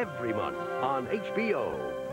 every month on HBO.